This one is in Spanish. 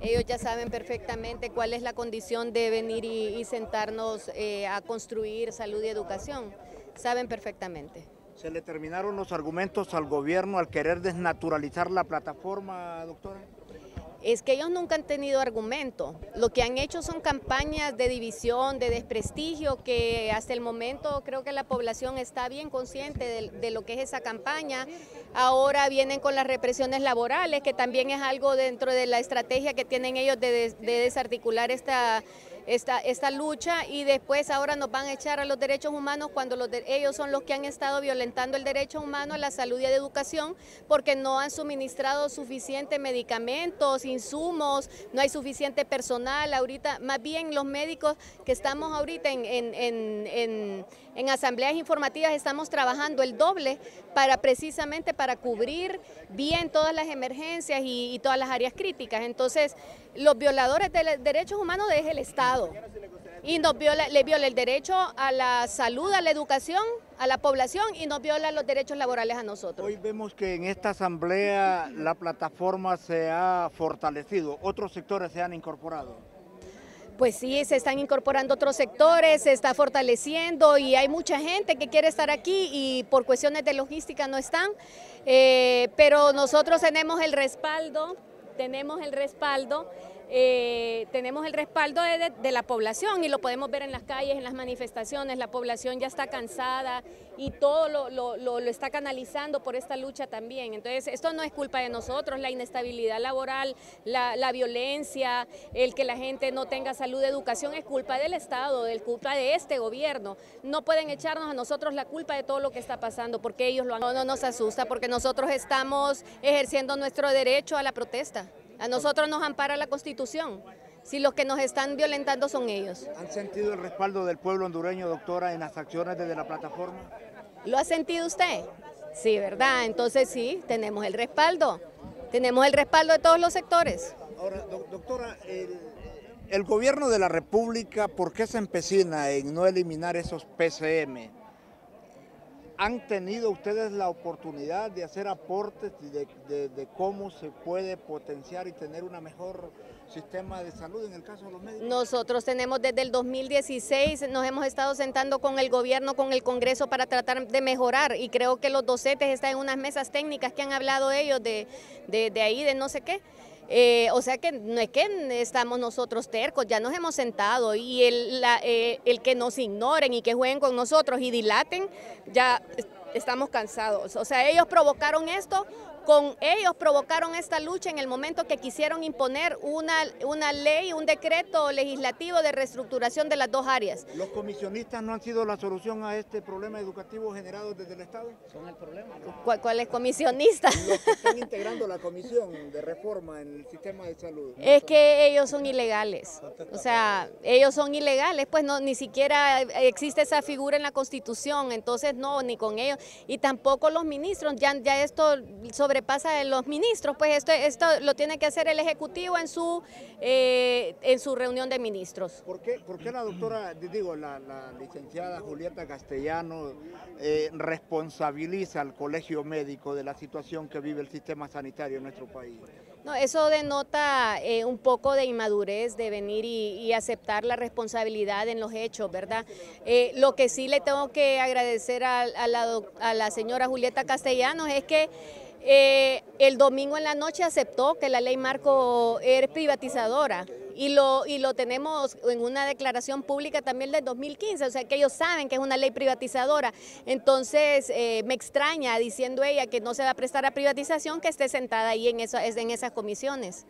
Ellos ya saben perfectamente cuál es la condición de venir y, sentarnos eh, a construir salud y educación. Saben perfectamente. ¿Se le terminaron los argumentos al gobierno al querer desnaturalizar la plataforma, doctora? Es que ellos nunca han tenido argumento. Lo que han hecho son campañas de división, de desprestigio, que hasta el momento creo que la población está bien consciente de, lo que es esa campaña. Ahora vienen con las represiones laborales, que también es algo dentro de la estrategia que tienen ellos de desarticular esta esta, esta lucha y después ahora nos van a echar a los derechos humanos cuando los de, ellos son los que han estado violentando el derecho humano a la salud y a la educación porque no han suministrado suficientes medicamentos, insumos, no hay suficiente personal ahorita, más bien los médicos que estamos ahorita en, en, en, en, en asambleas informativas estamos trabajando el doble para precisamente para cubrir bien todas las emergencias y, y todas las áreas críticas. Entonces, los violadores de derechos humanos es el Estado y nos viola, le viola el derecho a la salud, a la educación, a la población y nos viola los derechos laborales a nosotros. Hoy vemos que en esta asamblea la plataforma se ha fortalecido, otros sectores se han incorporado. Pues sí, se están incorporando otros sectores, se está fortaleciendo y hay mucha gente que quiere estar aquí y por cuestiones de logística no están, eh, pero nosotros tenemos el respaldo, tenemos el respaldo eh, tenemos el respaldo de, la población y lo podemos ver en las calles, en las manifestaciones, la población ya está cansada y todo lo, lo, lo, está canalizando por esta lucha también. Entonces, esto no es culpa de nosotros, la inestabilidad laboral, la, violencia, el que la gente no tenga salud, educación, es culpa del Estado, es culpa de este gobierno. No pueden echarnos a nosotros la culpa de todo lo que está pasando, porque ellos lo han... No nos asusta, porque nosotros estamos ejerciendo nuestro derecho a la protesta. A nosotros nos ampara la Constitución. Si los que nos están violentando son ellos. ¿Han sentido el respaldo del pueblo hondureño, doctora, en las acciones desde la plataforma? ¿Lo ha sentido usted? Sí, ¿verdad? Entonces sí, tenemos el respaldo. Tenemos el respaldo de todos los sectores. Ahora, do doctora, el, el gobierno de la República, ¿por qué se empecina en no eliminar esos PCM? ¿Han tenido ustedes la oportunidad de hacer aportes de, cómo se puede potenciar y tener un mejor sistema de salud en el caso de los médicos? Nosotros tenemos desde el 2016, nos hemos estado sentando con el gobierno, con el Congreso para tratar de mejorar y creo que los docentes están en unas mesas técnicas que han hablado ellos de, de ahí, de no sé qué. Eh, o sea que no es que estamos nosotros tercos, ya nos hemos sentado y el, la, eh, el que nos ignoren y que jueguen con nosotros y dilaten, ya estamos cansados. O sea, ellos provocaron esto con ellos provocaron esta lucha en el momento que quisieron imponer una, una ley, un decreto legislativo de reestructuración de las dos áreas. ¿Los comisionistas no han sido la solución a este problema educativo generado desde el Estado? Son el problema. ¿no? ¿Cuál, ¿Cuál, es comisionista? Los que están integrando la comisión de reforma en el sistema de salud. Es que ellos son ilegales. O sea, ellos son ilegales, pues no, ni siquiera existe esa figura en la Constitución, entonces no, ni con ellos. Y tampoco los ministros, ya, ya esto sobre sobrepasa de los ministros, pues esto, esto lo tiene que hacer el Ejecutivo en su, eh, en su reunión de ministros. ¿Por qué, por qué la doctora, digo, la, la licenciada Julieta Castellano eh, responsabiliza al colegio médico de la situación que vive el sistema sanitario en nuestro país? No, eso denota eh, un poco de inmadurez de venir y, y, aceptar la responsabilidad en los hechos, ¿verdad? Eh, lo que sí le tengo que agradecer a, la, la señora Julieta Castellanos es que eh, el domingo en la noche aceptó que la ley marco es privatizadora y lo, y lo tenemos en una declaración pública también del 2015, o sea que ellos saben que es una ley privatizadora. Entonces eh, me extraña diciendo ella que no se va a prestar a privatización que esté sentada ahí en, eso, en esas comisiones.